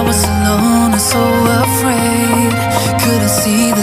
I was alone and so afraid. Couldn't see the.